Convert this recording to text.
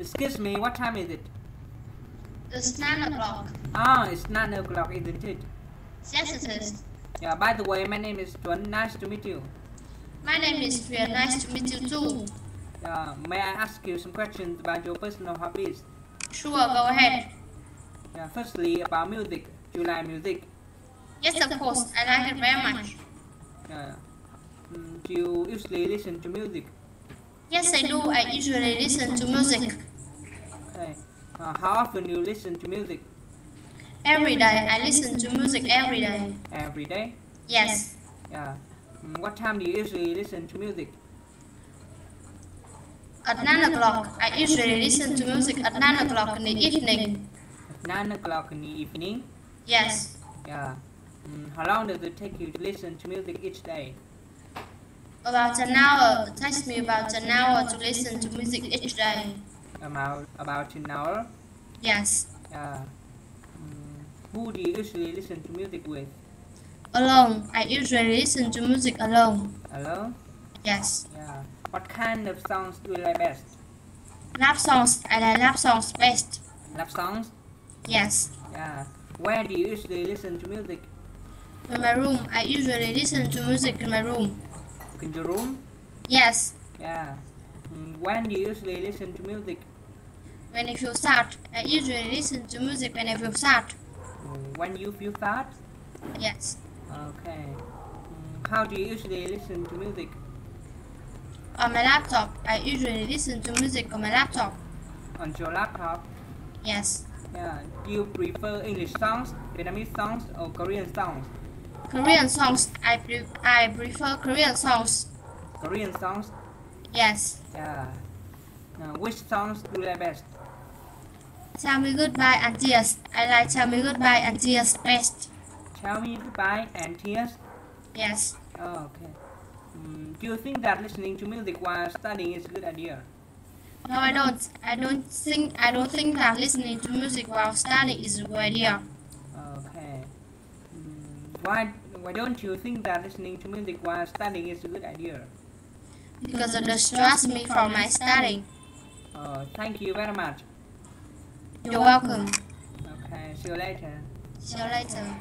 Excuse me, what time is it? It's nine o'clock. Ah, it's 9 o'clock, isn't it? Yes, it is. Yeah, by the way, my name is Thuấn. Nice to meet you. My name is Fia. Nice to meet you too. Uh, may I ask you some questions about your personal hobbies? Sure, go ahead. Yeah, firstly, about music. Do you like music? Yes, of course. I like it very much. Uh, mm, do you usually listen to music? Yes, I do. I usually listen to music. Okay. Uh, how often you listen to music? Every day. I listen to music every day. Every day? Yes. Yeah. Mm, what time do you usually listen to music? At nine o'clock. I usually listen to music at nine o'clock in the evening. At 9 o'clock in the evening? Yes. Yeah. Mm, how long does it take you to listen to music each day? About an hour. It takes me about an hour to listen to music each day. About about an hour? Yes. Yeah. Mm, who do you usually listen to music with? Alone. I usually listen to music alone. Alone? Yes. Yeah. What kind of songs do you like best? Love songs. I like love songs best. Love songs? Yes. Yeah. Where do you usually listen to music? In my room. I usually listen to music in my room. In your room? Yes. Yeah. Mm, when do you usually listen to music? When I feel sad. I usually listen to music when I feel sad. When you feel sad? Yes. Okay. Mm, How do you usually listen to music? On my laptop. I usually listen to music on my laptop. On your laptop? Yes. Yeah. Do you prefer English songs, Vietnamese songs, or Korean songs? Korean songs. I, pre- I prefer Korean songs. Korean songs? Yes. Yeah. Uh, which songs do you like best? Tell me goodbye and tears. I like Tell me goodbye and tears best. Tell Me Goodbye and Tears? Yes. Oh, okay. Mm, do you think that listening to music while studying is a good idea? No, I don't. I don't think. I don't think that listening to music while studying is a good idea. Why, why don't you think that listening to music while studying is a good idea? Because it distracts me from my studying. Oh, thank you very much. You're welcome. Okay, see you later. See you later.